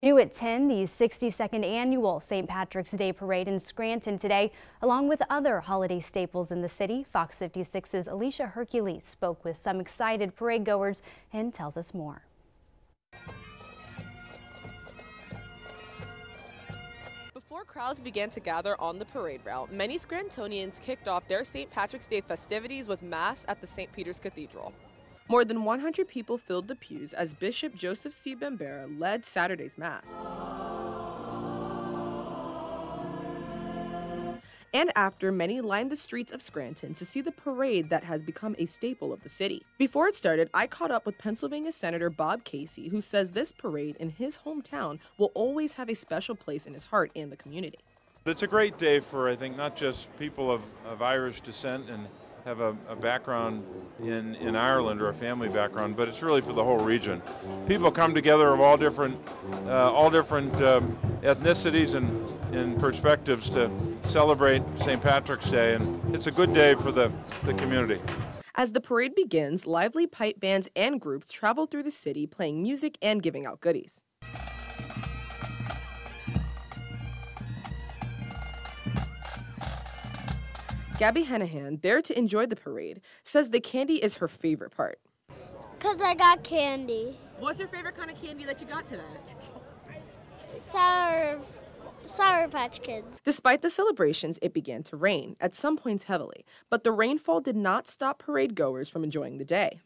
New at 10, the 62nd annual St. Patrick's Day Parade in Scranton today, along with other holiday staples in the city. Fox 56's Alicia Hercules spoke with some excited parade goers and tells us more. Before crowds began to gather on the parade route, many Scrantonians kicked off their St. Patrick's Day festivities with Mass at the St. Peter's Cathedral. More than 100 people filled the pews as Bishop Joseph C. Bambera led Saturday's Mass. And after, many lined the streets of Scranton to see the parade that has become a staple of the city. Before it started, I caught up with Pennsylvania Senator Bob Casey, who says this parade in his hometown will always have a special place in his heart and the community. It's a great day for, I think, not just people of, of Irish descent and have a, a, background in, in Ireland or a family background, but it's really for the whole region. People come together of all different, uh, all different um, ethnicities and, and perspectives to celebrate St. Patrick's Day, and it's a good day for the, the community. As the parade begins, lively pipe bands and groups travel through the city playing music and giving out goodies. Gabby Henahan, there to enjoy the parade, says the candy is her favorite part. Because I got candy. What's your favorite kind of candy that you got today? Sour, Sour Patch Kids. Despite the celebrations, it began to rain, at some points heavily, but the rainfall did not stop parade goers from enjoying the day.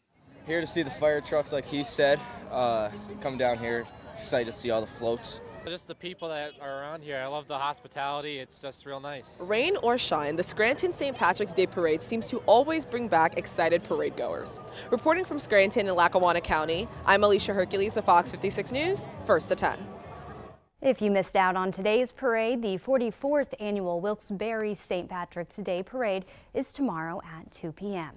Here to see the fire trucks, like he said, uh, come down here, excited to see all the floats. Just the people that are around here. I love the hospitality. It's just real nice. Rain or shine, the Scranton St. Patrick's Day Parade seems to always bring back excited parade goers. Reporting from Scranton in Lackawanna County, I'm Alicia Hercules of Fox 56 News, first to 10. If you missed out on today's parade, the 44th annual Wilkes-Barre St. Patrick's Day Parade is tomorrow at 2 p.m.